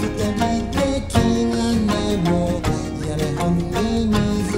捨てない的な目もやれ本に水